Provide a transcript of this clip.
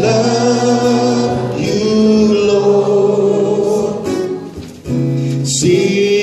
love you, See